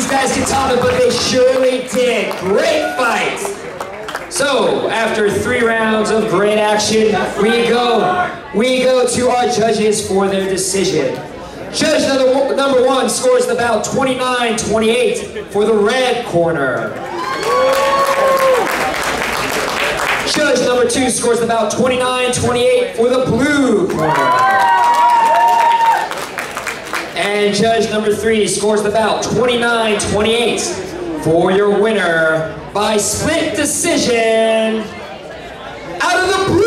these guys could top it, but they surely did. Great fight. So, after three rounds of great action, we go, we go to our judges for their decision. Judge number, number one scores the bout 29-28 for the red corner. Judge number two scores about 29-28 for the blue corner. And judge number three scores the bout 29-28 for your winner by split decision out of the